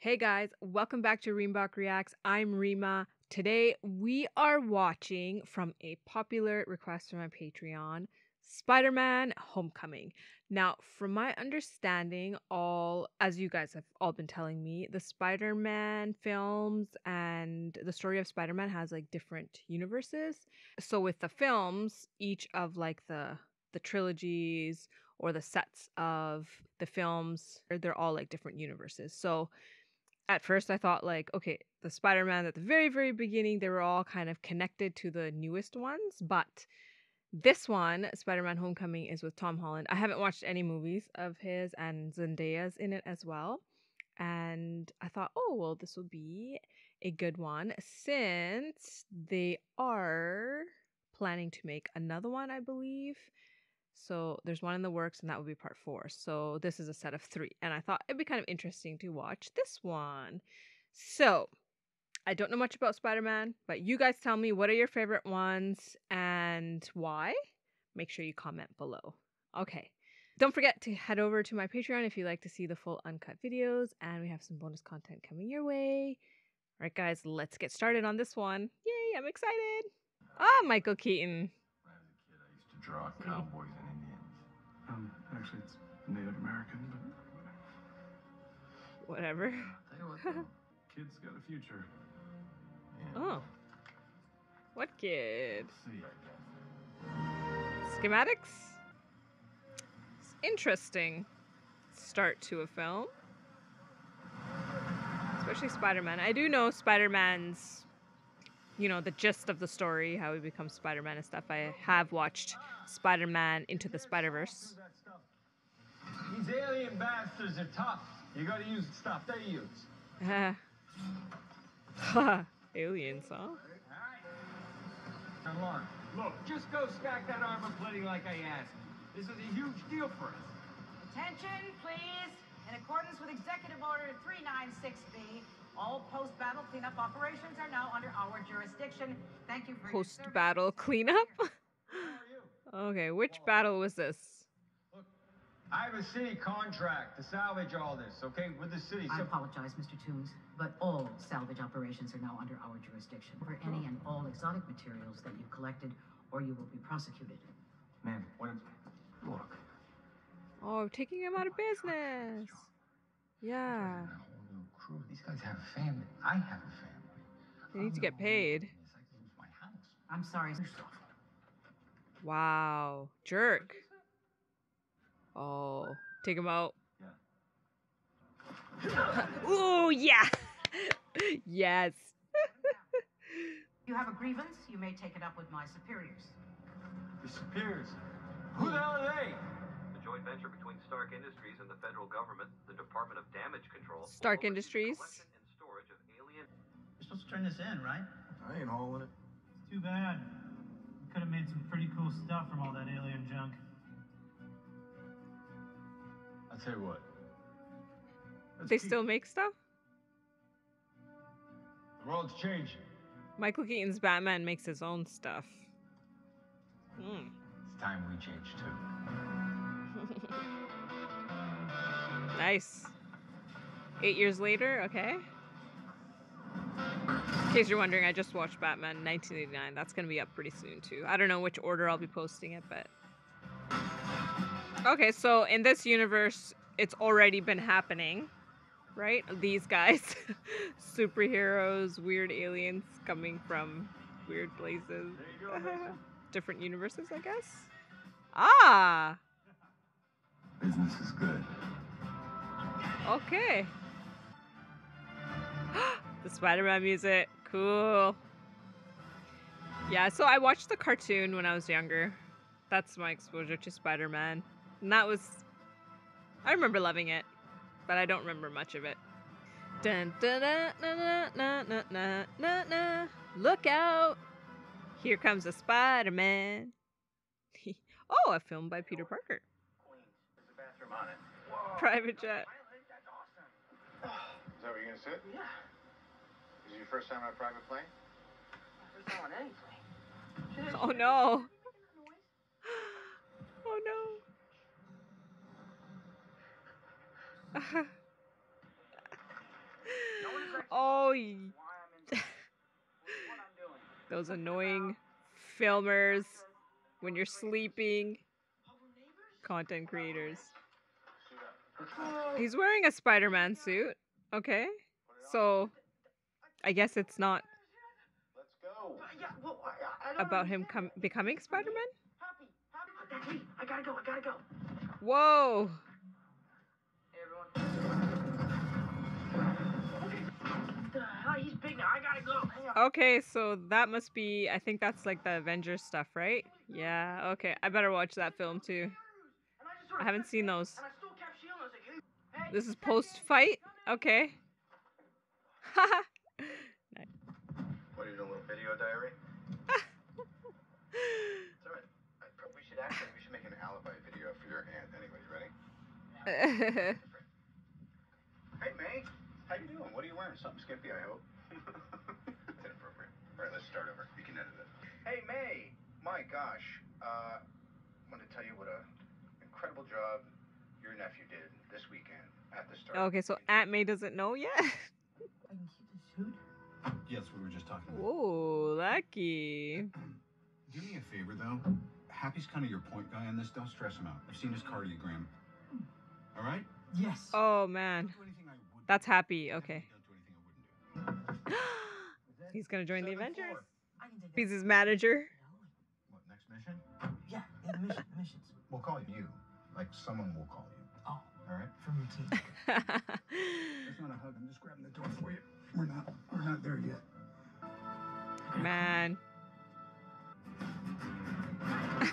Hey guys, welcome back to Reembok Reacts. I'm Rima. Today we are watching from a popular request from my Patreon, Spider-Man Homecoming. Now, from my understanding, all as you guys have all been telling me, the Spider-Man films and the story of Spider-Man has like different universes. So with the films, each of like the the trilogies or the sets of the films, they're all like different universes. So at first I thought like, okay, the Spider-Man at the very, very beginning, they were all kind of connected to the newest ones, but this one, Spider-Man Homecoming, is with Tom Holland. I haven't watched any movies of his and Zendaya's in it as well. And I thought, oh well, this will be a good one since they are planning to make another one, I believe. So there's one in the works, and that would be part four. So this is a set of three. And I thought it'd be kind of interesting to watch this one. So I don't know much about Spider Man, but you guys tell me what are your favorite ones and why. Make sure you comment below. Okay. Don't forget to head over to my Patreon if you'd like to see the full uncut videos, and we have some bonus content coming your way. All right, guys, let's get started on this one. Yay, I'm excited. Ah, Michael Keaton. When I was a kid, I used to draw cowboys and Indians. Um, actually, it's Native American, but Whatever. Tell you what, kid's got a future. Yeah. Oh. What kid? See. Schematics? It's interesting start to a film. Especially Spider Man. I do know Spider Man's, you know, the gist of the story, how he becomes Spider Man and stuff. I have watched Spider Man Into the Spider Verse. These alien bastards are tough. You gotta use the stuff they use. Aliens, huh? Alright. Come on. Look, just go stack that armor plating like I asked. This is a huge deal for us. Attention, please. In accordance with Executive Order 396B, all post-battle cleanup operations are now under our jurisdiction. Thank you for post-battle cleanup? How are you? okay, which battle was this? Look, I have a city contract to salvage all this, okay, with the city. I apologize, Mr. Toomes, but all salvage operations are now under our jurisdiction. For any and all exotic materials that you've collected, or you will be prosecuted. Man, what if... Look, Oh, taking him out of oh business. Yeah. And a whole new crew. These guys have a family. I have a family. They need to I'm get paid. one It's like lose my house. I'm sorry. Wow. Jerk. Oh, take him out. Ooh, yeah. yes. You have a grievance, you may take it up with my superiors. Your superiors. Who the hell are they? A joint venture between Stark Industries and the federal government, the Department of Damage Control. Stark Industries? collection and storage of alien You're supposed to turn this in, right? I ain't hauling it. It's too bad. We could have made some pretty cool stuff from all that alien junk. I'll tell you what. Let's They keep- still make stuff? The world's changing. Michael Keaton's Batman makes his own stuff. Hmm. It's time we change too. Nice. Eight years later, okay. In case you're wondering, I just watched Batman 1989. That's gonna be up pretty soon too. I don't know which order I'll be posting it, but okay. So in this universe, it's already been happening, right? These guys, superheroes, weird aliens coming from weird places, go, different universes, I guess. Ah, Business is good. Okay. the Spider-Man music, cool. Yeah, so I watched the cartoon when I was younger. That's my exposure to Spider-Man. And that was I remember loving it, but I don't remember much of it. Dun, dun, dun, na, na, na, na, na, na. Look out! Here comes a Spider-Man. oh, a film by Peter Parker. Private jet. Is that where you're gonna sit? Yeah. Is it your first time on a private plane? My First time on anything. Oh no. Oh no. Oh, y- those annoying filmers when you're sleeping. Content creators. He's wearing a Spider Man suit. Okay. So, I guess it's not Let's go. Yeah, well, I, I don't about him com- becoming Spider Man? Happy, happy. That's me. I gotta go. I gotta go. Whoa. Hey, everyone. What the hell? He's big now. I gotta go. Hang on. Okay, so that must be. I think that's like the Avengers stuff, right? Yeah. Okay, I better watch that film too. I just sort I of haven't seen those. And I still kept shielding. I was like, hey, hey, This is post fight. Okay. Haha. What are you doing, a little video diary? It's alright. I- We should actually, we should make an alibi video for your aunt. Anyway, you ready? Hey, May. How you doing? What are you wearing? Something skimpy, I hope. It's inappropriate. All right, let's start over. You can edit it. Hey, May. My gosh. Uh, I want to tell you what a incredible job your nephew did this weekend at the start. okay, so Aunt May doesn't know yet. I can keep the suit. Yeah, that's what we were just talking about. Whoa, lucky. Do me a favor, though. Happy's kind of your point guy on this. Don't stress him out. I've seen his cardiogram. All right? Yes. Oh man, Don't do anything I would that's happy. Okay. Don't do anything I wouldn't do. He's gonna join the Avengers. four. I can take He's his manager. What, next mission? Yeah, yeah, the mission, the missions. We'll call you. Like, someone will call you. All right? from your team. That's not a hug. I'm just grabbing the door for you. We're not. We're not there yet. Man.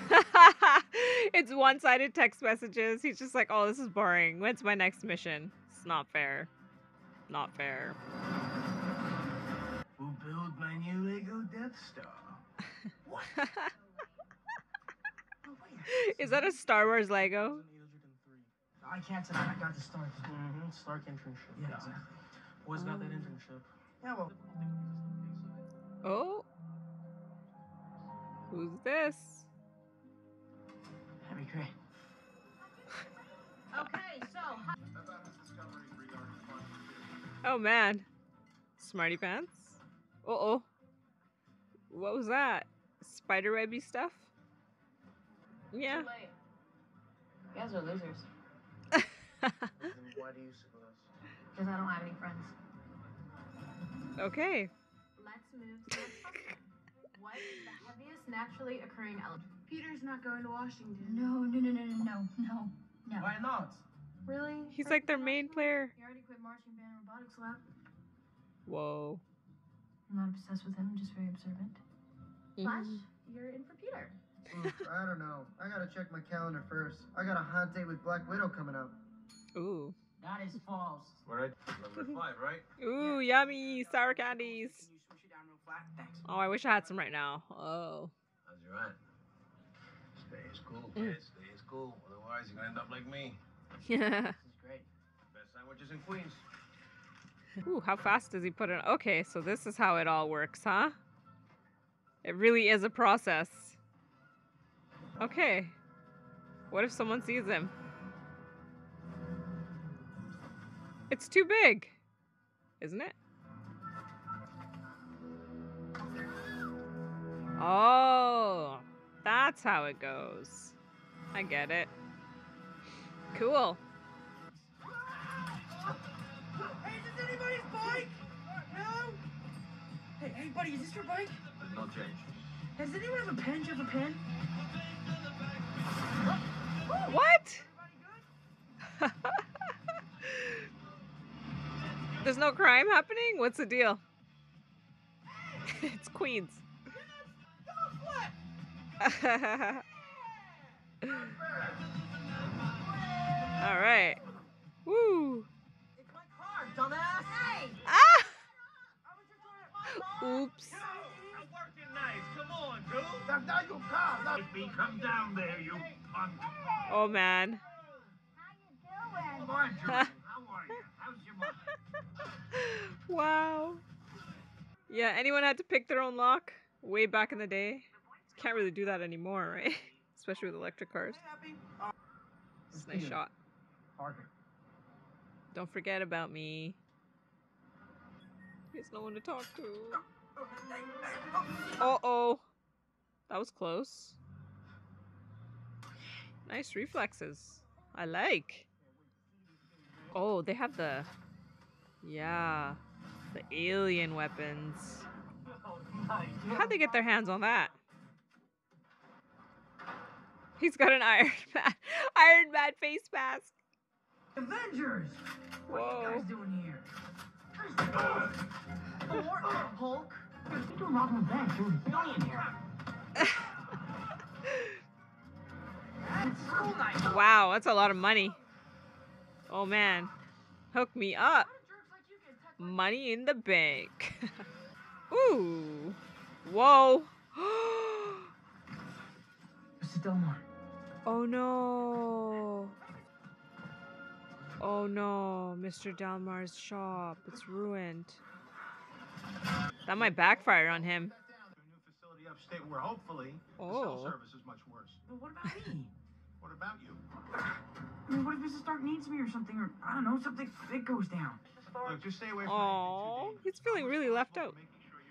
it's one sided text messages. He's just like, oh, this is boring. When's my next mission? It's not fair. Not fair. We'll build my new Lego Death Star. What? Is that a Star Wars Lego? I can't tonight. I got the Stark. Mm-hmm. Stark internship. Yeah, exactly. Boys got that internship. Yeah, well. Oh. Who's this? That'd be great. Okay, so how- Oh man. Smarty pants? Uh oh. What was that? Spider webby stuff? Yeah. Too late. You guys are losers. Why do you sit with us? Because I don't have any friends. okay. Let's move to the next question. What is the heaviest naturally occurring element? Peter's not going to Washington. No, no, no, no, no, no, no, no. Why not? Really? He's Frank like their main International? player. He already quit marching band and robotics lab. Whoa. I'm not obsessed with him, just very observant. Mm-hmm. Flash, you're in for Peter. Oof, I don't know. I gotta check my calendar first. I got a hot date with Black Widow coming up. Ooh. That is false. What I number five, right? Ooh, yummy sour candies. Can you switch it down real flat? Thanks. Oh, I wish I had some right now. Oh. How's your aunt? Stay in school, Mm. kids. Stay in school. Otherwise, you're gonna end up like me. Yeah. This is great. Best sandwiches in Queens. Ooh, how fast does he put it? Okay, so this is how it all works, huh? It really is a process. Okay. What if someone sees him? It's too big, isn't it? Oh, that's how it goes. I get it. Cool. Hey, is this anybody's bike? No? Hey, hey, buddy, is this your bike? No change. Does anyone have a pen? Do you have a pen? What? There's no crime happening? What's the deal? it's Queens. All right. Woo. It's my car, dumbass. Hey! Ah! I was just doing it my car. Oops. I'm working nice. Come on, dude. That's not your car. That's Make me come down there, you punk. Oh man. Come on. How are you? How's your mom? Wow. Yeah, anyone had to pick their own lock way back in the day? Can't really do that anymore, right? Especially with electric cars. It's a nice shot. Don't forget about me. There's no one to talk to. Uh oh. That was close. Nice reflexes. I like. Oh, they have the. Yeah. The alien weapons. How'd they get their hands on that? He's got an Iron Man, Iron Man face mask. Avengers! What are you guys doing here? Thor, Hulk. You're doing robbing a bank. You're a billionaire. It's school night. Wow, that's a lot of money. Oh man. Hook me up. Money in the bank. Ooh. Whoa. Mr. Delmar. Oh no. Oh no, Mr. Delmar's shop. It's ruined. That might backfire on him. Facility upstate where hopefully the Oh. cell service is much worse. But what about me? What about you? I mean, what if Mrs. Stark needs me or something, or I don't know, something big goes down? Look, just stay away from Oh, he's feeling really left out. Sure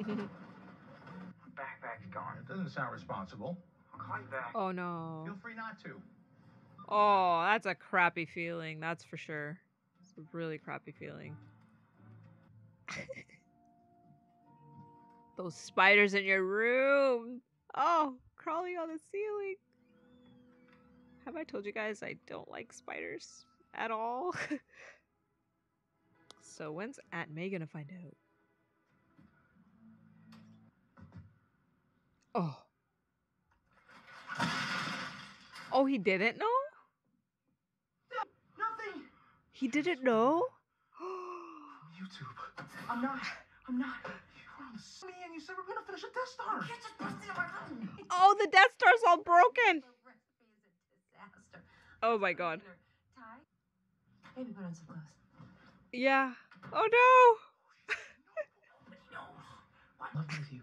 okay? Backpack's gone. It doesn't sound responsible. I'll call you back. oh no. Feel free not to. Oh, that's a crappy feeling. That's for sure. It's a really crappy feeling. Those spiders in your room. Oh, crawling on the ceiling. Have I told you guys I don't like spiders at all? so when's Aunt May gonna find out? Oh. Oh, he didn't know? Nothing. He didn't know? YouTube. I'm not. I'm not. You were on the me and you said we're gonna finish a Death Star. can't just bust in on my own. Oh, the Death Star's all broken. Oh my god. Maybe put on some clothes. Yeah. Oh no. I with you.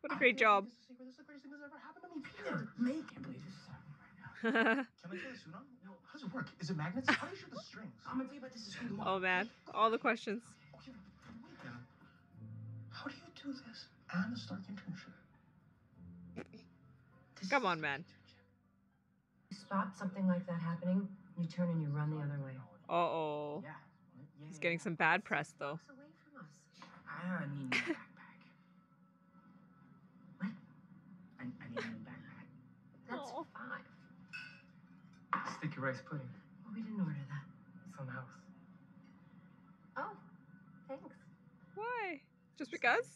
What a great job. This is the greatest thing that's ever happened to me. Peter, May can't believe this is happening right now. Can I get a suit on? No. How does it work? Is it magnets? How do you shoot the strings? I'm gonna tell you about this oh man. All the questions. Okay, wait then. How do you do this and the Stark internship? Come on, man. You spot something like that happening, you turn and you run the other way. Uh oh. Yeah. yeah He's getting some bad press though. Walks away from us. I need a new backpack. What? I, I need a new backpack. That's Aw. five. Sticky rice pudding. Well, we didn't order that. It's on the house. Oh, thanks. Why? Just because?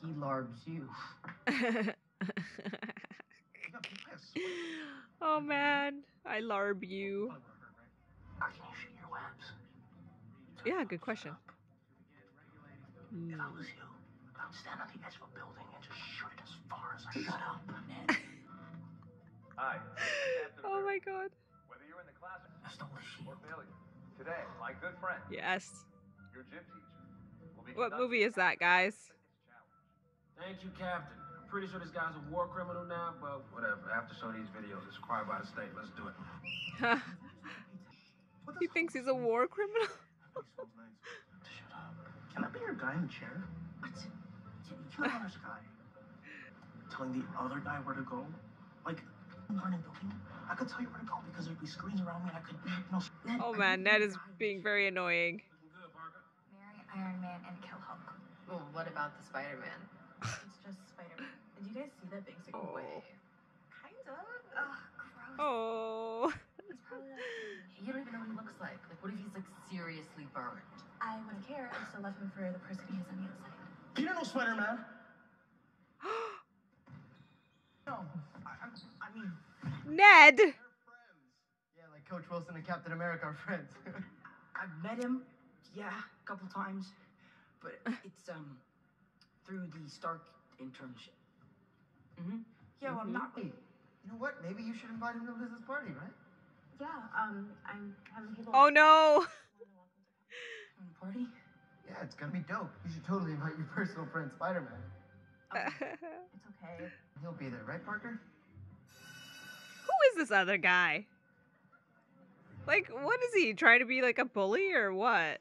He larbs you. oh man. I larb you. How you shoot your webs? Yeah, good question. If I was you, I would stand on the edge of a building and just shoot it as far as I Shut up. Hi. Oh my god. Whether you're in the classroom I stole the shield. or failure, today, my good friend, Yes. your gym teacher, What movie is that, guys? Thank you, Captain. I'm pretty sure this guy's a war criminal now, but Whatever. I have to show these videos. It's required by the state. Let's do it. he thinks he's a war criminal? Shut up. Can I be your guy in the chair? What? You're the honest guy. Telling the other guy where to go? Like, learning building? I could tell you where to go because there'd be screens around me and I could, you know, Ned, Oh I man, need Ned is being very annoying. Marry Iron Man and kill Hulk. Well, what about the Spider-Man? It's just Spider-Man. Did you guys see that big sick Oh. way? Kind of. Ugh, gross. Oh. He's probably like, You don't even know what he looks like. Like, what if he's like seriously burned? I wouldn't care. I still love him for the person he is on the outside. You don't know Spider-Man? no. I, I, I mean, Ned! Yeah, like Coach Wilson and Captain America are friends. I've met him, yeah, a couple times, but it's um through the Stark internship. Mm-hmm. Yeah, well, I'm not. you know what? Maybe you should invite him to Liz's party, right? Yeah, um, I'm having people. Oh no! Party? Yeah, it's gonna be dope. You should totally invite your personal friend Spider-Man. Okay. It's okay. He'll be there, right, Parker? Who is this other guy? Like, what is he trying to be like a bully or what?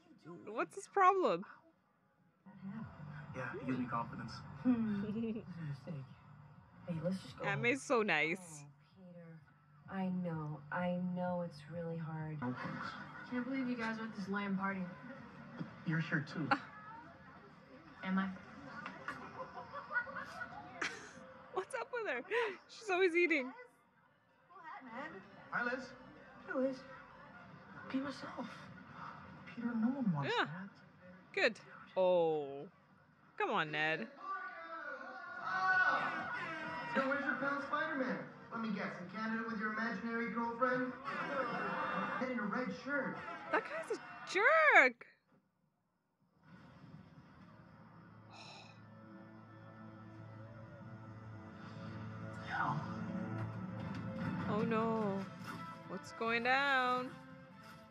What's his problem? Yeah, it gives me confidence. Hey, let's just go. Aunt so nice. Oh, Peter, I know, I know it's really hard. Oh, Can't believe you guys are at this lamb party. You're here too. Ah. Am I? What's up with her? She's always eating. Hi, Liz. Hey, Liz. Be yourself. Peter, no one wants Yeah. that. Good. Oh. Come on, Ned. So where's your pal Spider-Man? Let me guess, in Canada with your imaginary girlfriend? Get in a red shirt. That guy's a jerk. Oh no. What's going down?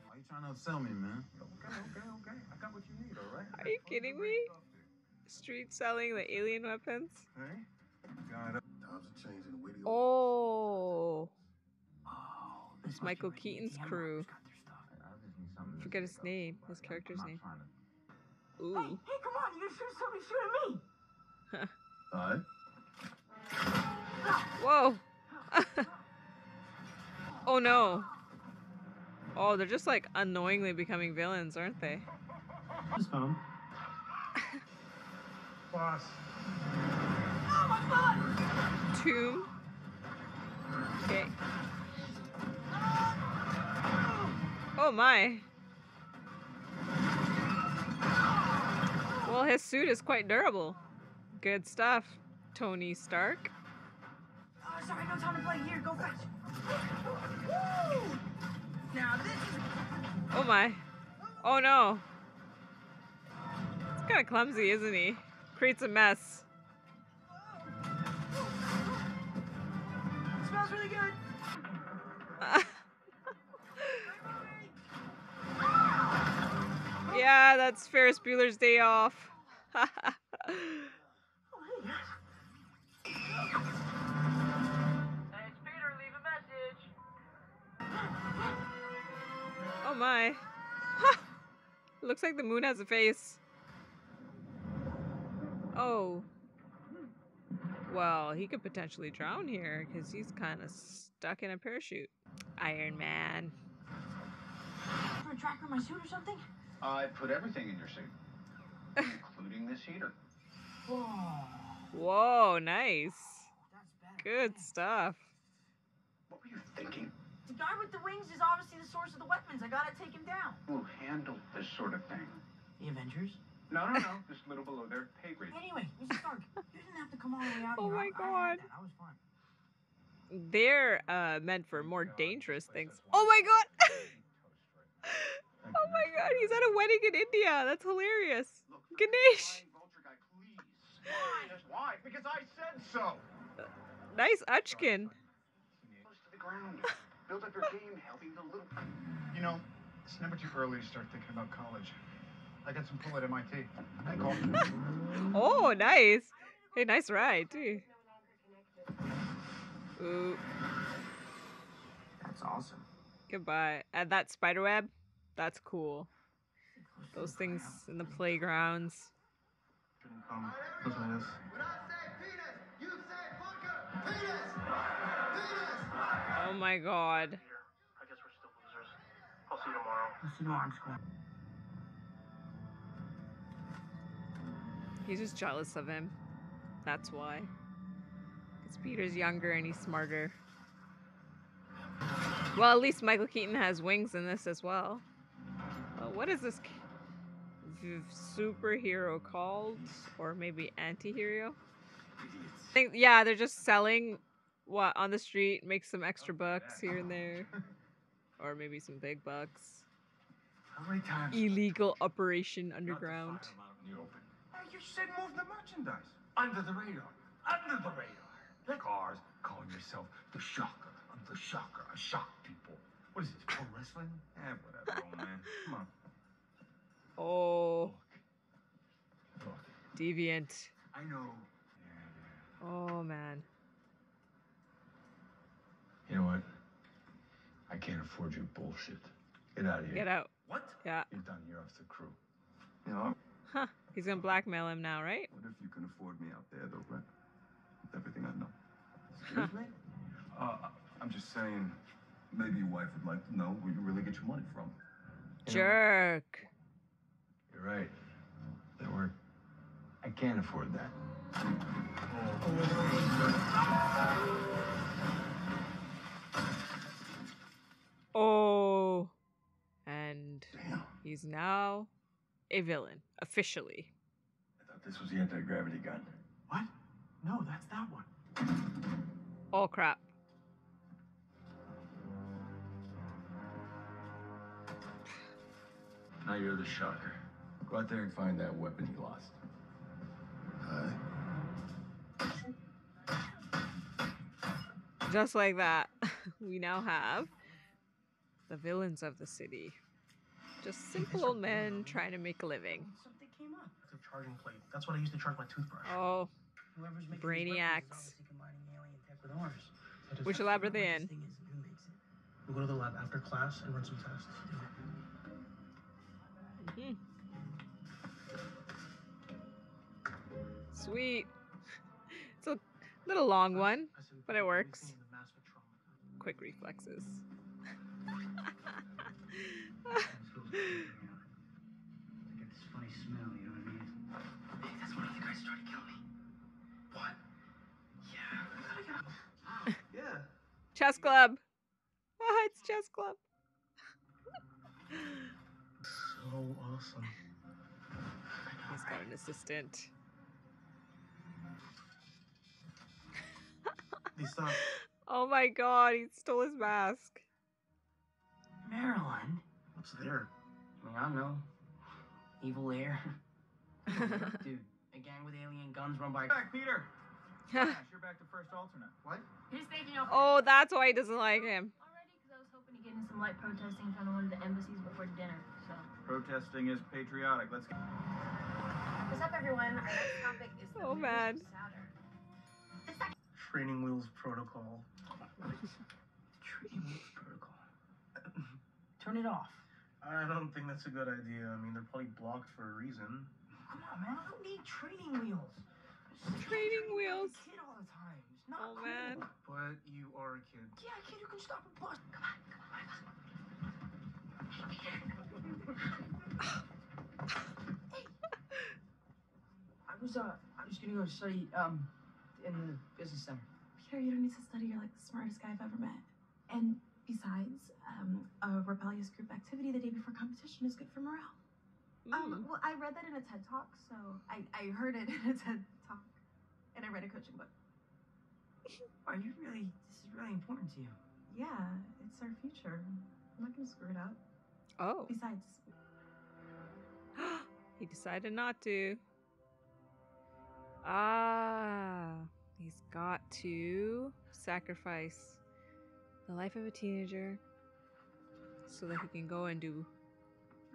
Why are you trying to sell me, man? Okay, okay, okay. I got what you need, all right? Are you kidding me? Street selling the alien weapons? Hey, got it. Times are changing. The way oh. the Oh. It's Michael Keaton's crew. Forget his name, his character's name. Ooh. Hey, hey, come on! You shoot somebody shoot at me! Alright. Whoa. oh no. Oh, they're just like unknowingly becoming villains, aren't they? Just phone. Boss. Tomb. Okay. Oh my. Well, his suit is quite durable. Good stuff, Tony Stark. Oh, sorry, no time to play. Here, go fetch. Woo! Now this is. Oh my. Oh no. He's kind of clumsy, isn't he? Creates a mess. Smells really good. yeah, that's Ferris Bueller's Day Off. oh my. Looks like the moon has a face. Oh. Well, he could potentially drown here because he's kind of stuck in a parachute. Iron Man. For a tracker in my suit or something? I put everything in your suit, including this heater. Whoa. Whoa, nice. Good stuff. What were you thinking? The guy with the wings is obviously the source of the weapons. I gotta take him down. Who handled this sort of thing? The Avengers? No, no, no. Just a little below their pay grade. Anyway, Mr. Stark, you didn't have to come all the way out Oh here. my I- I God. had. I was fine. They're uh, meant for more dangerous things. Oh my god! oh my god, he's at a wedding in India. That's hilarious. Ganesh. Just why? Because I said so. Nice Uchkin. Close to the ground. Build up your game, helping the little. You know, it's never too early to start thinking about college. I got some pull at MIT. Hey, Cole. Oh, nice. Hey, nice ride too. Ooh, That's awesome. goodbye. And that spider web, that's cool. Those things in the playgrounds. Listen to this. Oh my god. I guess we're still losers. I'll see you tomorrow. Let's see Mark's going. He's just jealous of him. That's why. Because Peter's younger and he's smarter. Well, at least Michael Keaton has wings in this as well. Well, what is this superhero called? Or maybe anti-hero? I think, yeah, they're just selling what on the street, make some extra bucks here and there. Or maybe some big bucks. How many times? Illegal Operation Underground. You open. Hey, you said move the merchandise. Under the radar. Under the radar. The cars calling yourself the shocker. I'm the shocker. I shock people. What is this, pro wrestling? Eh, whatever, old man. Come on. Oh, Look, deviant. I know. Oh man. You know what? I can't afford your bullshit. Get out of here. Get out. What? Yeah. You're done. You're off the crew. You know, Huh. He's gonna blackmail him now, right? what if you can afford me out there, though, Brent? With everything I know. Excuse me? Uh, I'm just saying, maybe your wife would like to know where you really get your money from. You know? Jerk. You're right. That work. I can't afford that. Oh. And he's now a villain, officially. I thought this was the anti-gravity gun. What? No, that's that one. Oh crap. Now you're the shocker. Go out there and find that weapon you lost. Hi. Just like that, we now have the villains of the city. Just simple old men trying to make a living. Something came up. It's a charging plate. That's what I used to charge my toothbrush. Oh, Whoever's making these weapons is brainiacs. obviously combining alien tech with ours. I just Which lab are they in? what this thing is and who makes it. We'll go to the lab after class and run some tests. Mhm. Sweet. It's a little long one, but it works. Quick reflexes. Get this funny smell, you know what I mean? Hey, that's one of the guys trying to kill me. What? Yeah, we gotta get Yeah. Chess club. Ah, it's chess club. So awesome. He's got an assistant. Lisa, Oh my god, he stole his mask. Maryland? what's there? I mean, I don't know. Evil air. Dude, a gang with alien guns run by. Back, Peter. Flash, you're back to first alternate. What? He's thinking of Oh, that's why he doesn't like him. already because I was hoping to get in some light protesting in front of one of the embassies before dinner. So. Protesting is patriotic. Let's go. What's up, everyone? Our next topic is the Oh, man. of Training wheels protocol. Training wheels protocol. Turn it off. I don't think that's a good idea. I mean, they're probably blocked for a reason. Come on, man. I don't need training wheels. Training wheels. Kid all the time. It's not Oh cool. man. But you are a kid. Yeah, kid who can stop a bus. Come on, come on. I was uh, I was gonna go study um in the business center. Peter, you don't need to study. You're like the smartest guy I've ever met. And besides, um, a rebellious group activity the day before competition is good for morale. Um, well, I read that in a TED talk, so I, I heard it in a TED talk, and I read a coaching book. Are you really? This is really important to you. Yeah, it's our future. I'm not gonna screw it up. Oh, Besides, he decided not to. Ah, he's got to sacrifice the life of a teenager so that he can go and do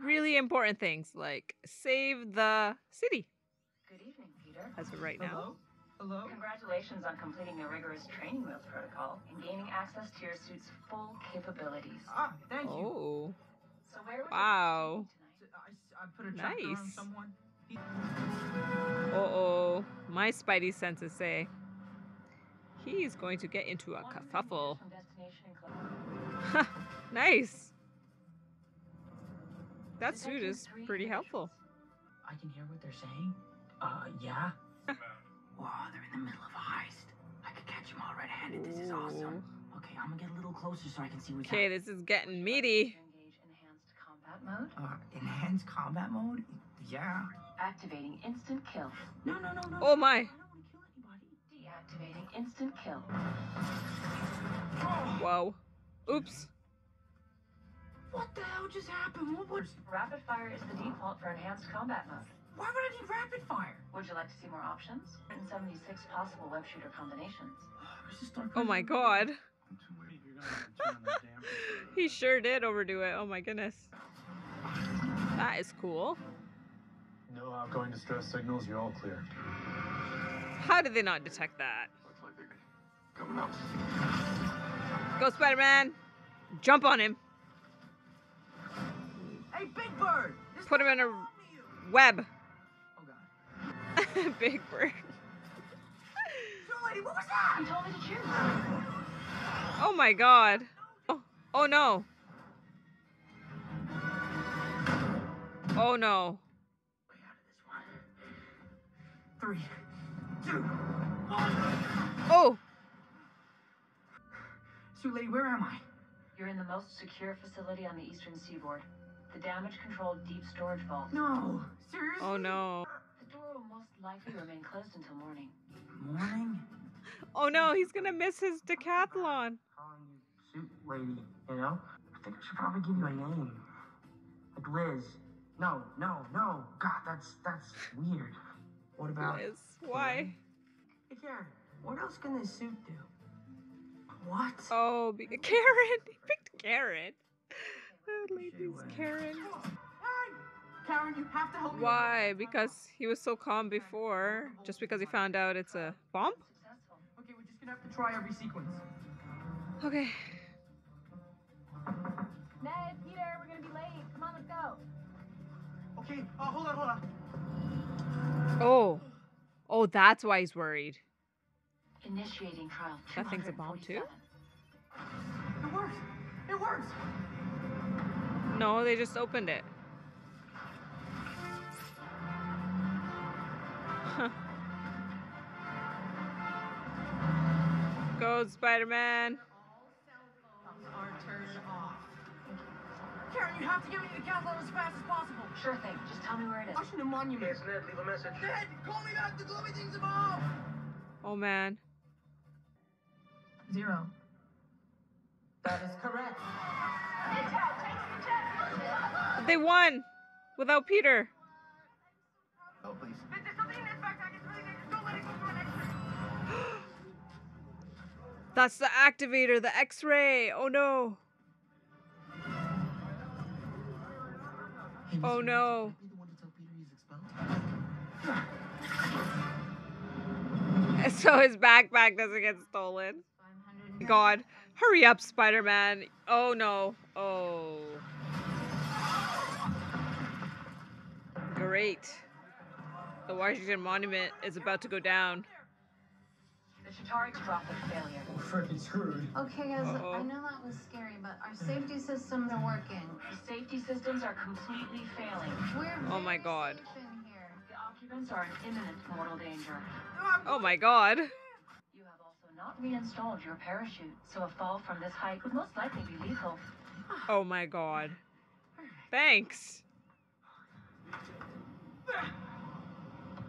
really important things like save the city Good evening, Peter. as of right now. Hello? Congratulations on completing your rigorous training wheels protocol and gaining access to your suit's full capabilities. Ah, thank you. Oh, So where would wow. I, I put a tractor on Nice. someone. Uh oh, my spidey senses say he's going to get into a kerfuffle. From destination include nice. That suit is pretty helpful. I can hear what they're saying. Uh, yeah. wow, they're in the middle of a heist. I could catch them all red-handed. This is awesome. Okay, I'm gonna get a little closer so I can see what's Okay, this is getting meaty. Enhanced combat mode. Uh, enhanced combat mode? Yeah. Activating instant kill. No, no, no, no. Oh my. Deactivating instant kill. Whoa. Oops. What the hell just happened? What was? Rapid fire is the default for enhanced combat mode. Why would I need rapid fire? Would you like to see more options? 176 possible web shooter combinations. Oh my god. he sure did overdo it. Oh my goodness. That is cool. No outgoing distress signals. You're all clear. How did they not detect that? Looks like they're Coming up. Go, Spider Man! Jump on him! Hey, Big Bird! Put him in a web. Oh, Big bird. Lady, what was that? You told me to choose. Oh my god. Oh, oh no. Oh no. Three, two, Oh. Sweet lady, where am I? You're in the most secure facility on the eastern seaboard. The damage-controlled deep storage vault. No, seriously? Oh no. The door will most likely remain closed until morning. Morning? Oh no, he's gonna miss his decathlon. Calling you Suit lady, you know? I think I should probably give you a name. Like Liz. No, no, no. God, that's that's weird. What about Liz, why? Hey, Karen, what else can this suit do? What? Oh, be- Karen. He picked Karen. That lady's Karen. Karen, you have to help me. Why? Because he was so calm before. Just because he found out it's a bomb? Okay, we're just gonna have to try every sequence. Okay. Ned, Peter, we're gonna be late. Come on, let's go. Okay, uh, hold on, hold on. Oh. Oh, that's why he's worried. Initiating trial. That thing's a bomb too? It works! It works! No, they just opened it. Huh. Go, Spider-Man. All cell phones are turned off. Karen, you have to get me to the decathlon as fast as possible. Sure thing. Just tell me where it is. Washington Monument. Yes, Ned, leave a message. Ned, call me back. The glowing thing's above. Oh man. Zero. That is correct. They won without Peter. Oh, please. There's something in this backpack. It's really dangerous. Don't let it go through an X-ray. That's the activator, the X-ray. Oh no. Oh no. So his backpack doesn't get stolen. God, hurry up, Spider-Man. Oh no. Oh. Great. The Washington Monument is about to go down. The Chitauri's dropped a failure. Oh, We're freaking screwed. Okay, guys, Uh-oh. I know that was scary, but our safety systems are working. The safety systems are completely failing. We're Oh my god. safe in here. The occupants are in imminent mortal danger. Oh my god. You have also not reinstalled your parachute, so a fall from this height would most likely be lethal. Oh my god. Thanks.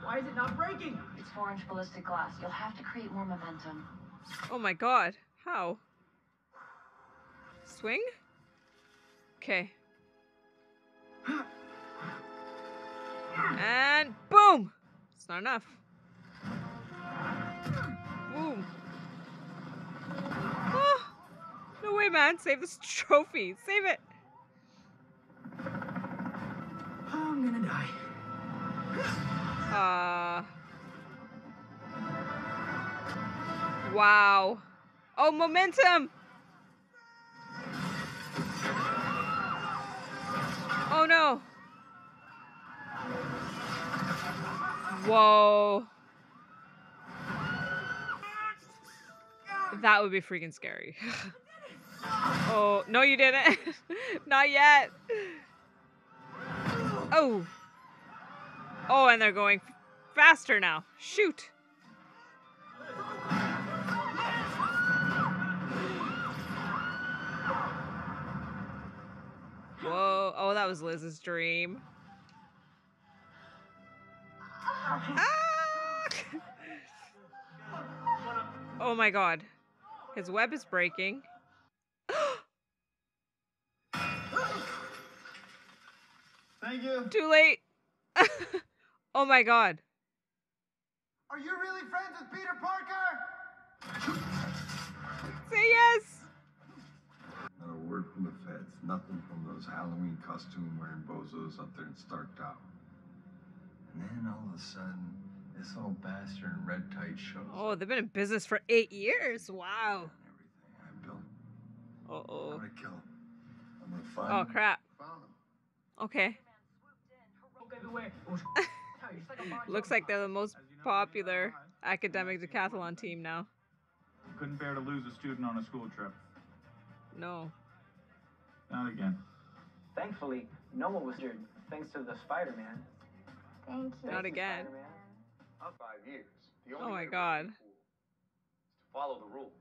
Why is it not breaking? It's four-inch ballistic glass. You'll have to create more momentum. Oh my god. How? Swing? Okay. And boom! It's not enough. Boom. Oh, no way, man. Save this trophy. Save it. I'm gonna die. Uh. Wow. Oh, momentum. Oh no. Whoa. That would be freaking scary. oh, no, you didn't. Not yet. Oh. Oh, and they're going faster now. Shoot. Whoa. Oh, that was Liz's dream. Ah! oh my god. His web is breaking. Thank you. Too late. oh my god. Are you really friends with Peter Parker? Say yes. Not a word from the feds. Nothing from those Halloween costume wearing bozos up there in Stark Tower. And then all of a sudden, this old bastard in red tight shows Oh, they've been in business for eight years. Wow. I built. Uh I'm oh. gonna kill him. I'm gonna find Oh him. crap. Found him. Okay. everywhere. It was just like a bunch Looks like they're the most popular academic decathlon team now. Couldn't bear to lose a student on a school trip. No. Not again. Thankfully, no one was injured thanks to the Spider-Man. Thank you. Not again. Up five years. The Oh my god. is to follow the rules.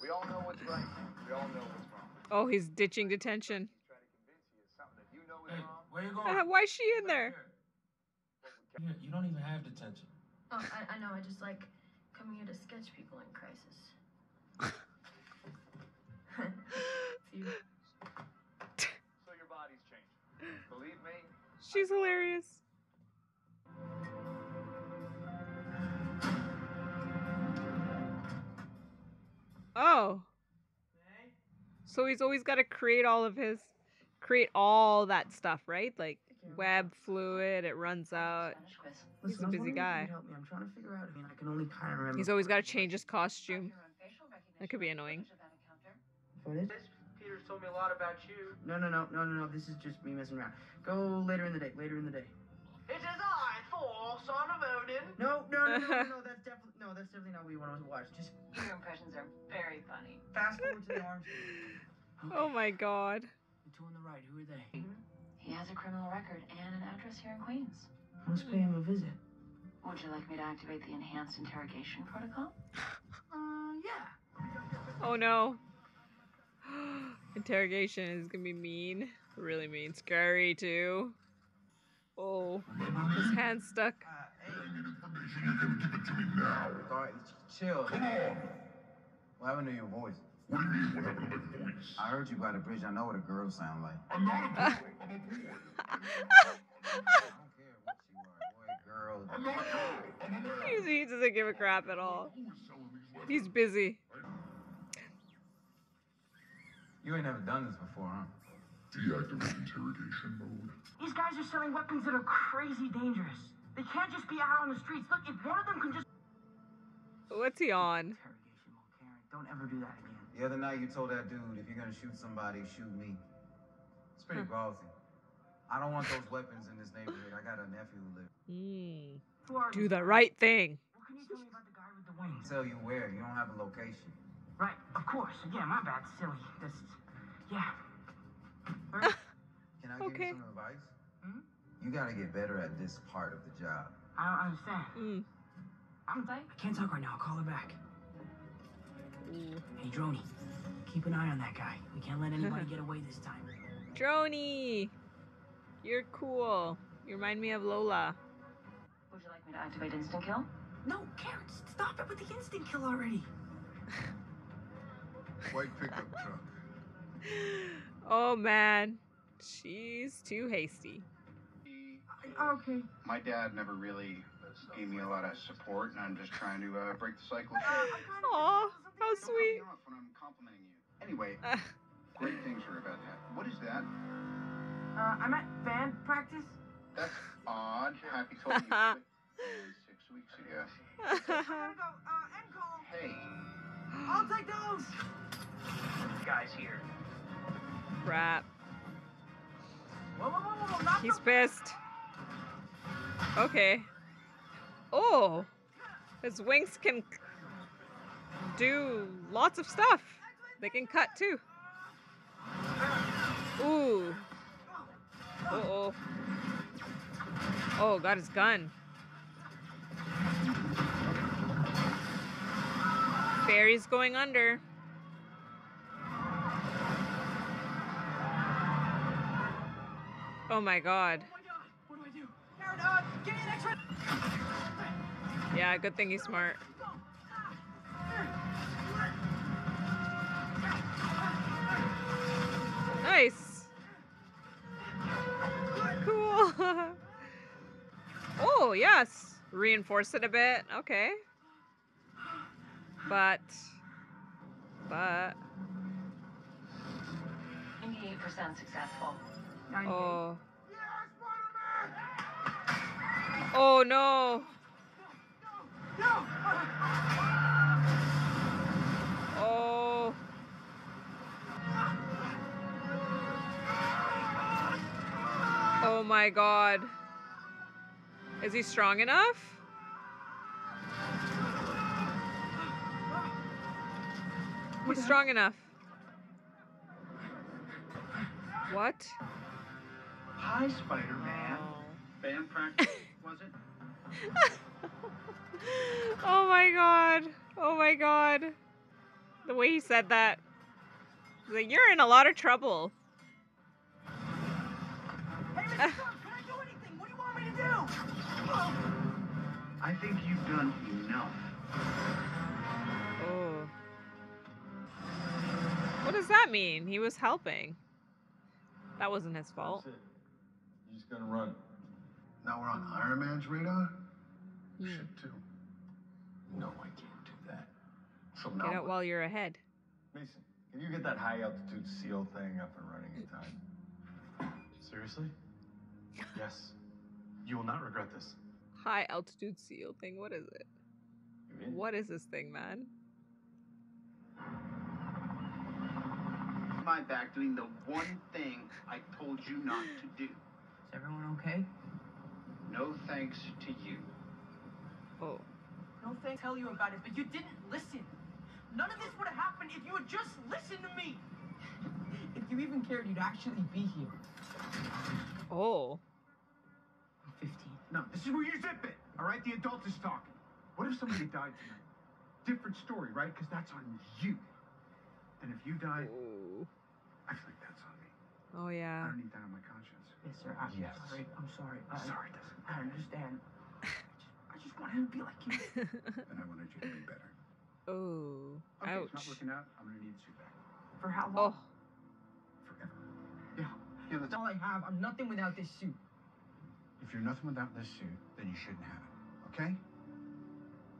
We all know what's right. We all know what's wrong. Oh, he's ditching detention. You know is. Where you Uh, going? Why is she in there? You, you don't even have detention. Oh, I, I know. I just like coming here to sketch people in crisis. You. So your body's changing. Believe me, She's hilarious. Oh. So he's always got to create all of his, create all that stuff, right? Like web fluid, it runs out. He's Listen, a I was busy wondering if you guy. could Help me. I'm trying to figure out. I mean, I can only kind of remember. He's always got to change his costume. That could be annoying. Peter's told me a lot about you. No, no, no, no, no, no. This is just me messing around. Go later in the day. Later in the day. It is I, Thor, son of Odin. No, no, no, no, no, no. That's definitely no. That's definitely not what you want to watch. Just Your impressions are very funny. fast forward to the orange. Oh my god. The two on the right. Who are they? He has a criminal record and an address here in Queens. Let's pay him a visit. Would you like me to activate the enhanced interrogation protocol? Uh, yeah. Oh no. Interrogation is gonna be mean. Really mean. Scary too. Oh. His hand's stuck. Alright, chill. What happened to your voice? I heard you by the bridge. I know what a girl sound like. I don't care what you are, boy, girl. He's, he doesn't give a crap at all. He's busy. You ain't never done this before, huh? Deactivate interrogation mode. These guys are selling weapons that are crazy dangerous. They can't just be out on the streets. Look, if one of them can just What's he on? don't ever do that again. The other night you told that dude, if you're gonna shoot somebody, shoot me. It's pretty ballsy. I don't want those weapons in this neighborhood. I got a nephew who lives. Hmm. Who are Do the right thing. What can you tell me about the guy with the wings? Tell you where. You don't have a location. Right, of course. Yeah, my bad. Silly. This is. Yeah. Can I give Okay. you some advice? You gotta get better at this part of the job. I don't understand. Mm. I'm I can't talk right now. I'll call her back. Hey, Droney. Keep an eye on that guy. We can't let anybody get away this time. Droney! You're cool. You remind me of Lola. Would you like me to activate instant kill? No, Karen, stop it with the instant kill already. White pickup truck. Oh man. She's too hasty. Okay. my dad never really gave me a lot of support, and I'm just trying to uh, break the cycle. Aw, how sweet. when I'm complimenting you. Anyway, great things are about that. What is that? Uh, I'm at band practice. That's odd. Happy told me you six weeks ago. I gotta go. Uh, end call. Hey, I'll take those. Guys here. Crap. Whoa, whoa, whoa, whoa, not He's pissed. Okay. Oh. His wings can do lots of stuff. They can cut too. Ooh. Uh oh. Oh, got his gun. Barry's going under. Oh my god. What do I do? Karen, uh, give me an extra. Yeah, good thing he's smart. Nice. Cool. oh, yes. Reinforce it a bit. Okay. But, but, 98% successful. oh. Oh no. Oh. Oh my god. Is he strong enough? He's strong enough. What? Hi, Spider-Man. Band practice, was it? Oh my god. Oh my god. The way he said that. He's like, you're in a lot of trouble. Hey, Mister Trump, could I do anything? What do you want me to do? I think you've done enough. Oh. What does that mean? He was helping. That wasn't his fault. You're just gonna run. Now we're on Iron Man's radar? Hmm. Shit, too. No, I can't do that. So now. Get now out while you're ahead. Mason, can you get that high altitude seal thing up and running in time? Seriously? Yes. You will not regret this. High altitude seal thing. What is it? What is this thing, man? My back doing the one thing I told you not to do. Is everyone okay? No thanks to you. Oh. No thanks tell you about it, but you didn't listen. None of this would have happened if you had just listened to me. If you even cared, you'd actually be here. Oh. I'm 15. No, this is where you zip it. All right, the adult is talking. What if somebody died tonight? Different story, right? Because that's on you. And if you died, I feel like that's on me. Oh yeah. I yeah. don't need that on my conscience. Yes, sir. I'm Yes. sorry. I'm sorry. I'm sorry, it doesn't. I understand. I just wanted to be like you. And I wanted you to be better. Oh. Okay, Ouch. it's not working out. I'm gonna need the suit back. For how Oh. long? Forever. Yeah. Yeah, that's That's all I have. I'm nothing without this suit. If you're nothing without this suit, then you shouldn't have it. Okay?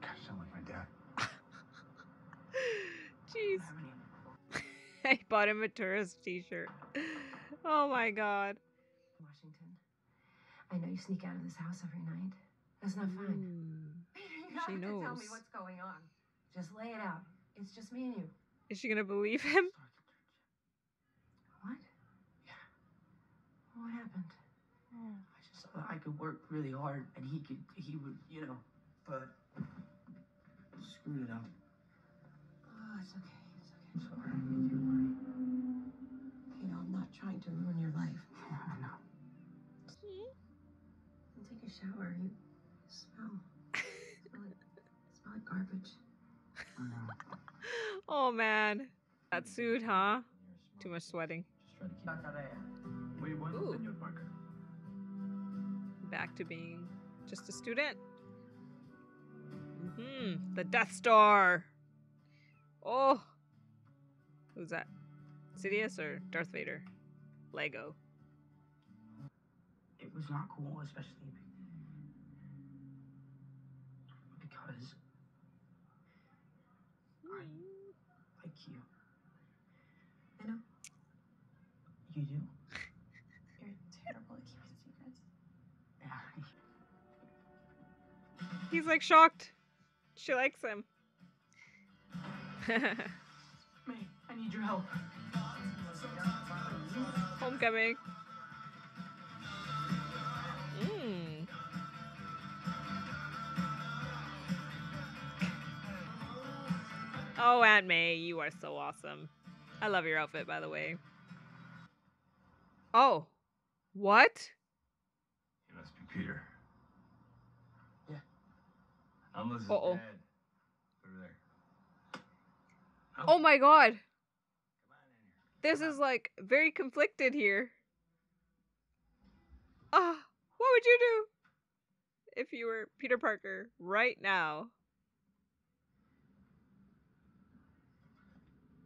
God, I sound like my dad. Jeez. I bought him a tourist t-shirt. Oh my god. Washington. I know you sneak out of this house every night. That's not fun. You She have to tell me what's going on. Just lay it out. It's just me and you. Is she gonna believe him? What? Yeah. What happened? Mm. I just thought I could work really hard and he could, he would, you know, but screwed it up. Oh, it's okay. I'm It's okay. sorry. I made you worry. You know, I'm not trying to ruin your life. I know. And take a shower. You smell. smell like, smell like garbage. Oh man. That suit, huh? Too much sweating. Ooh. Back to being just a student. Hmm. The Death Star. Oh. Who's that? Sidious or Darth Vader? Lego. It was not cool, especially because I like you. I know. You do? You're terrible at keeping secrets. Yeah. He's like shocked. She likes him. May, I need your help. Homecoming. Mm. Oh, Aunt May, you are so awesome. I love your outfit, by the way. Oh, what? He must be Peter. Yeah. Unless his Uh-oh. dad. Over there. Oh my god. This is like very conflicted here. Ah, what would you do if you were Peter Parker right now?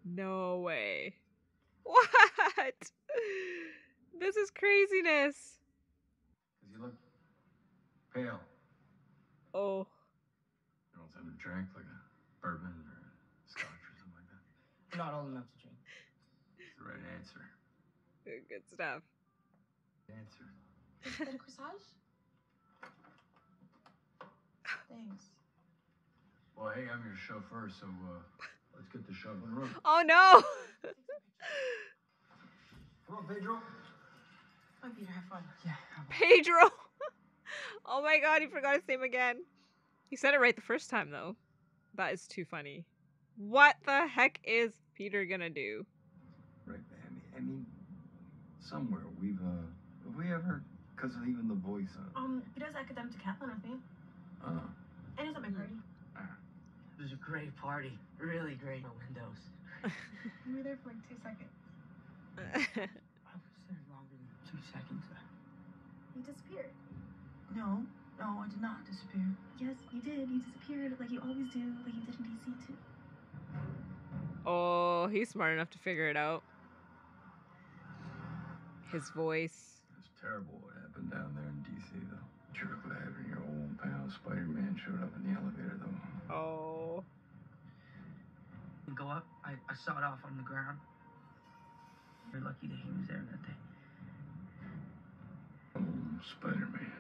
No way. What? This is craziness. Does he look pale? Oh, You don't have a drink like a bourbon or a scotch or something like that. Not old enough to drink. It's the right answer. good stuff. Answer. Get a corsage? Thanks. Well, hey, I'm your chauffeur, so uh, let's get the show on the road. Oh no! Come on, Pedro. Bye, Peter. Have fun. Yeah. Pedro. oh my god, he forgot his name again. He said it right the first time though. That is too funny. What the heck is Peter gonna do? Right, I mean, I mean, somewhere we've, uh, have we ever, because of even the voice on. Um, he does academic decathlon with me. Uh, And it's at my party. It was a great party. Really great. No windows. We were there for like two seconds. I was there longer than two seconds. You disappeared. No, no, I did not disappear. Yes, you did. You disappeared like you always do, like you did in DC too. oh, he's smart enough to figure it out. His voice. it's terrible what happened down there in D.C. though. Sure glad when your old pal Spider-Man showed up in the elevator though. Oh. Go up. I, I saw it off on the ground. You're lucky that he was there that day. Old Spider-Man.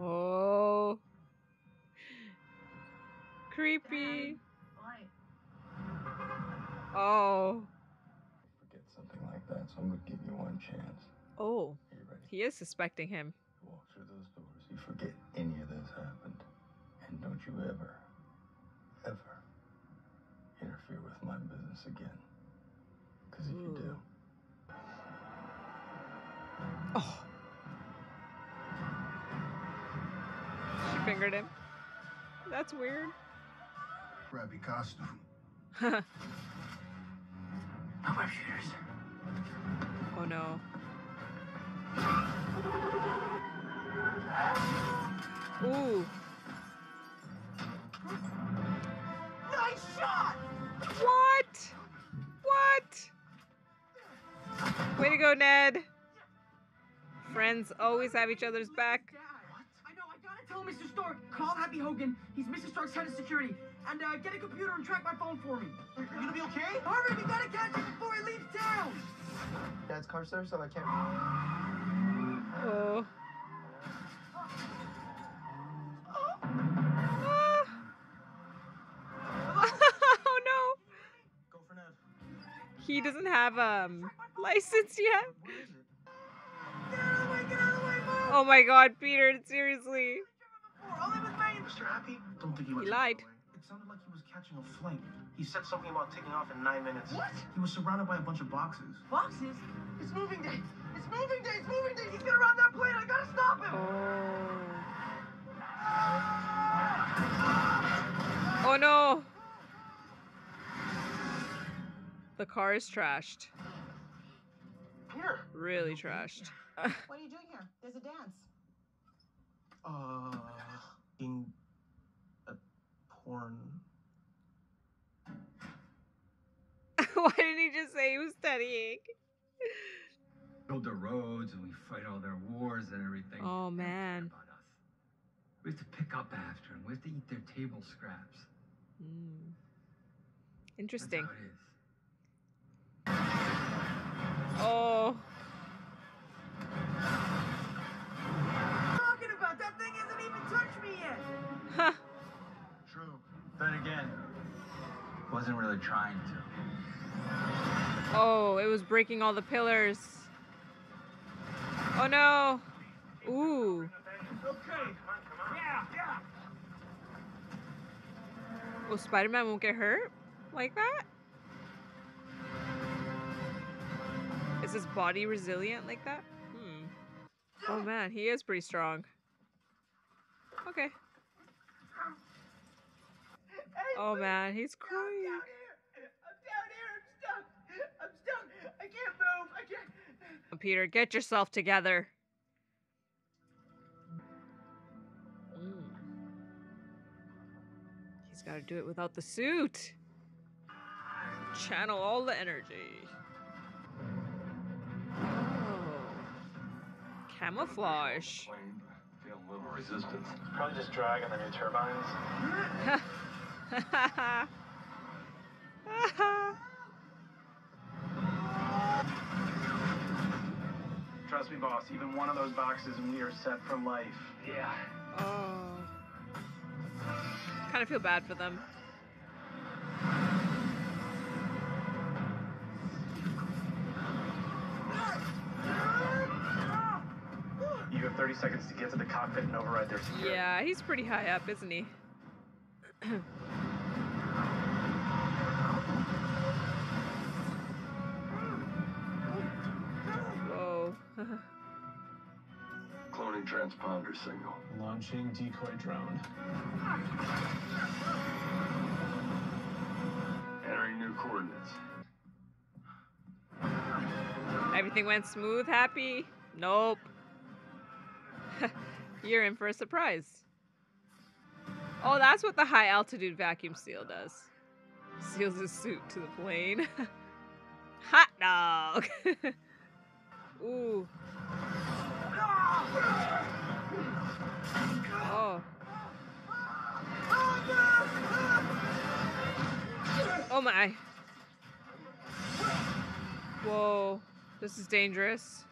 Oh. Creepy. Oh. Forget something like that, so I'm gonna give you one chance. Oh. He is suspecting him. You Walk through those doors. You forget any of this happened, and don't you ever, ever interfere with my business again. Because if you do, Oh. Fingered him. That's weird. Crappy costume. No web shooters. oh no. Ooh. Nice shot! What? What? Way to go, Ned. Friends always have each other's back. I know, I gotta tell Mr. Stark. Call Happy Hogan. He's Mr. Stark's head of security. And uh, get a computer and track my phone for me. You're gonna be okay? Harvey, we gotta catch him before he leaves town! Dad's car service, so I can't. Oh. oh no. Go for Ned. He doesn't have um license yet. Oh my god, Peter, seriously. Mr. Happy? Don't think he He lied. It sounded like he was catching a flight. He said something about taking off in nine minutes. What? He was surrounded by a bunch of boxes. Boxes? It's moving day! It's moving day! It's moving day! He's gonna rob that plane! I gotta stop him! Oh no. The car is trashed. Peter! Really trashed. What are you doing here? There's a dance. Uh, being a porn. Why didn't he just say he was studying? build the roads and we fight all their wars and everything. Oh man. We have to pick up after them. We have to eat their table scraps. Hmm. Interesting. That's Oh. Trying to. Oh, it was breaking all the pillars. Oh no. Ooh. Okay. Yeah, yeah. Oh, Spider-Man won't get hurt like that? Is his body resilient like that? Hmm. Oh man, he is pretty strong. Okay. Oh man, he's crying. I'm down here! I'm stuck! I'm stuck! I can't move! I can't. Peter, get yourself together. Mm. He's got to do it without the suit. Channel all the energy. Oh. Camouflage. Feel a little resistance. Probably just drag on the new turbines. Trust me, boss. Even one of those boxes, and we are set for life. Yeah. oh. Kind of feel bad for them. You have 30 seconds to get to the cockpit and override their security. Yeah, he's pretty high up, isn't he? transponder signal. Launching decoy drone. Entering new coordinates. Everything went smooth, happy? Nope. You're in for a surprise. Oh, that's what the high altitude vacuum seal does. Seals his suit to the plane. Hot dog! Ooh. Oh. Oh my. Whoa. This is dangerous.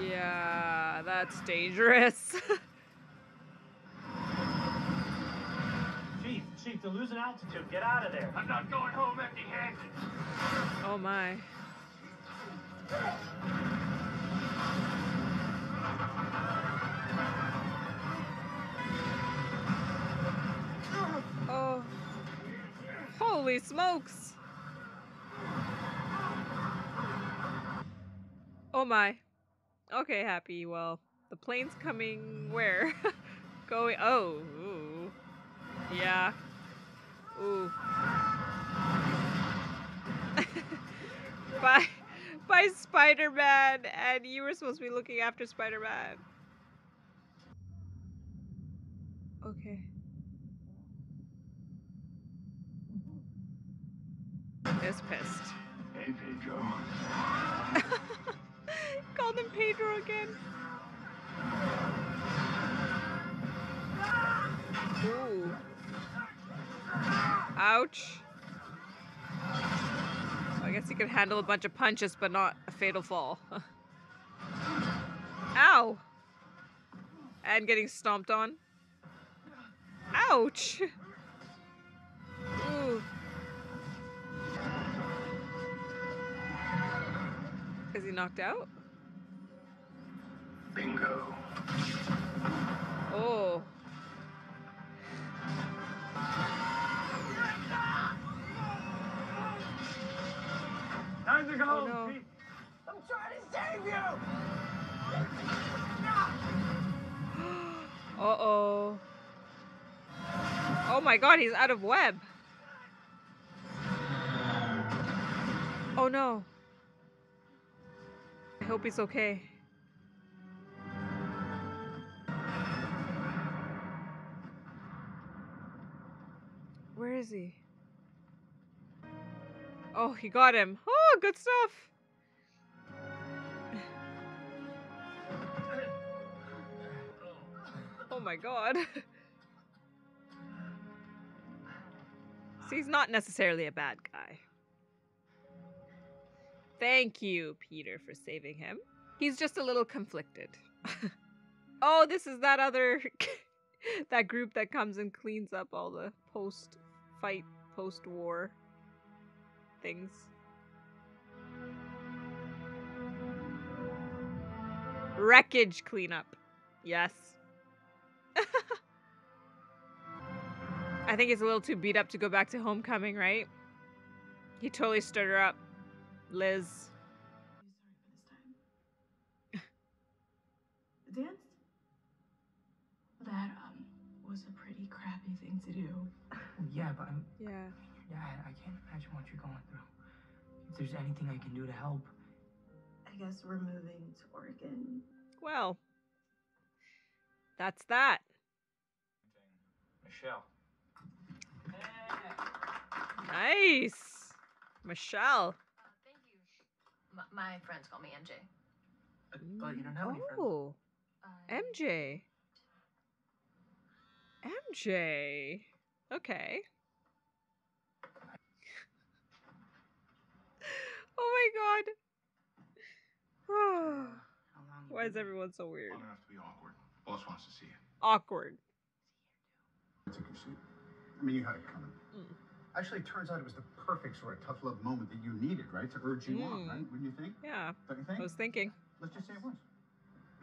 Yeah, that's dangerous. Chief, Chief, they're losing altitude. Get out of there. I'm not going home empty-handed. oh my. Oh. Holy smokes. Oh my. Okay, happy. Well, the plane's coming where? Going. Oh. Ooh. Yeah. Ooh. Bye. Bye, Spider Man. And you were supposed to be looking after Spider Man. Okay. Is pissed. Hey, Pedro. Called him Pedro again. Ooh. Ouch. I guess he could handle a bunch of punches, but not a fatal fall. Ow! And getting stomped on. Ouch! Ooh. Is he knocked out? Bingo. Oh. Time to go Oh, no. I'm trying to save you! Uh oh. Oh my god, he's out of web. Oh no. I hope he's okay. Where is he? Oh, he got him. Oh, good stuff. Oh my god. See, he's not necessarily a bad guy. Thank you, Peter, for saving him. He's just a little conflicted. oh, this is that other that group that comes and cleans up all the post fight, post war things. Wreckage cleanup. Yes. I think he's a little too beat up to go back to homecoming, right? He totally stirred her up. Liz. The dance? That um was a pretty crappy thing to do. Yeah, but I'm Yeah. Your dad. I can't imagine what you're going through. If there's anything I can do to help, I guess we're moving to Oregon. Well, that's that. Michelle. Hey. Nice. Michelle. Thank you. M- my friends call me MJ. but you don't have any friends. Oh. MJ. MJ. Okay. Oh my god. Why is everyone so weird? Long enough to be awkward. Boss wants to see you. Awkward. Take your seat. I mean, you had it coming. Mm. Actually, it turns out it was the perfect sort of tough love moment that you needed, right? To urge you on, Mm. right? Wouldn't you think? Yeah. Don't you think? I was thinking. Let's just say it was.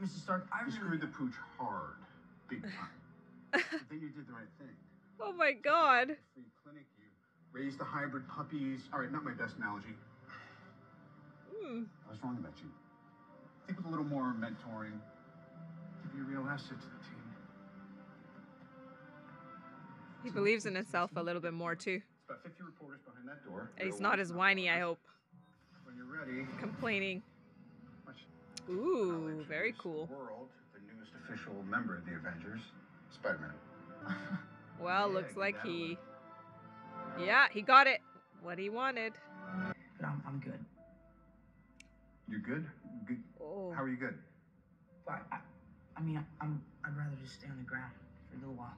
Mrs. Stark, I You really... screwed the pooch hard, big time. but then you did the right thing. Oh my god. Free clinic, you raised the hybrid puppies. All right, not my best analogy. Hmm. I was wrong about you. I think with a little more mentoring, you'd be a real asset to the team. He believes in himself a little bit more too. It's about 50 reporters behind that door. And he's not as whiny, I hope. When you're ready, Complaining. Ooh, very cool. World, the newest official member of the Avengers, Spider-Man. Well, Yeah, looks like that he. Yeah, he got it. What he wanted. But I'm, I'm good. You good? Good. Oh. How are you good? I, I, I mean, I, I'm, I'd rather just stay on the ground for a little while.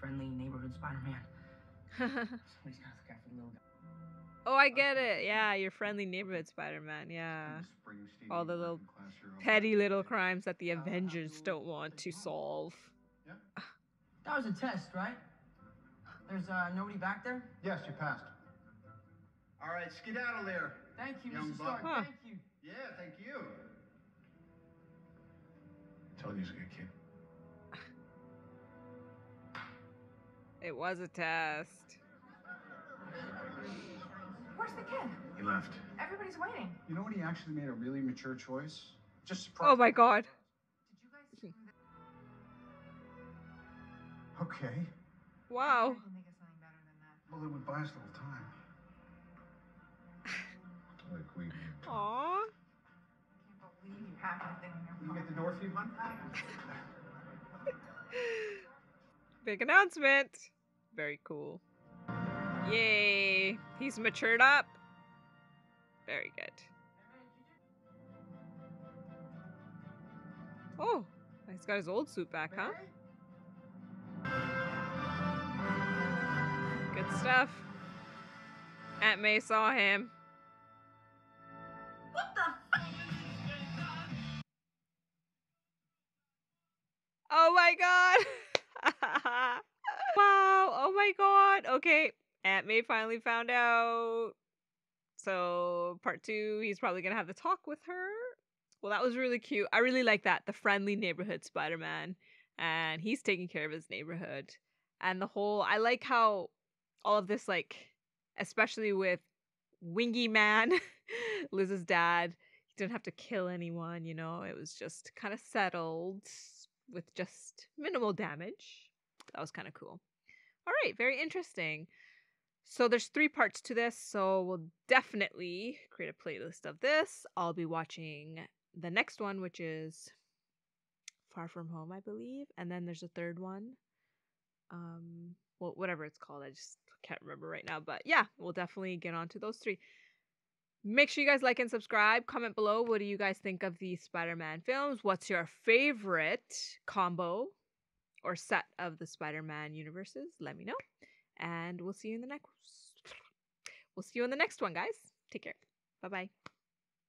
Friendly neighborhood Spider-Man. Somebody's gotta look after the little guy. oh, I get it. Yeah, your friendly neighborhood Spider-Man. Yeah. All the little working class hero. petty little crimes that the Avengers don't want to solve. Yeah. That was a test, right? There's uh, nobody back there? Yes, you passed. All right, skedaddle there. Thank you, Young Mr. Stark. Huh. Thank you. Yeah, thank you. Told you he's a good kid. It was a test. Where's the kid? He left. Everybody's waiting. You know when he actually made a really mature choice? Just surprised. Oh my god. Okay. Wow. Well, it would buy us a little time. like we. Aww. In You get the fee, hon? Big announcement. Very cool. Yay. He's matured up. Very good. Oh, he's got his old suit back, huh? Good stuff. Aunt May saw him. Oh my god! wow! Oh my god! Okay, Aunt May finally found out. So, part two, he's probably gonna have the talk with her. Well, that was really cute. I really like that. The friendly neighborhood Spider Man. And he's taking care of his neighborhood. And the whole, I like how all of this, like, especially with Wingy Man, Liz's dad, he didn't have to kill anyone, you know, it was just kind of settled with just minimal damage. That was kind of cool. All right, very interesting. So there's three parts to this, so we'll definitely create a playlist of this. I'll be watching the next one, which is Far From Home, I believe, and then there's a third one. Um, well, whatever it's called, I just can't remember right now. But yeah, we'll definitely get on to those three. Make sure you guys like and subscribe. Comment below. What do you guys think of the Spider Man films? What's your favorite combo or set of the Spider Man universes? Let me know. And we'll see you in the next. We'll see you in the next one, guys. Take care. Bye bye.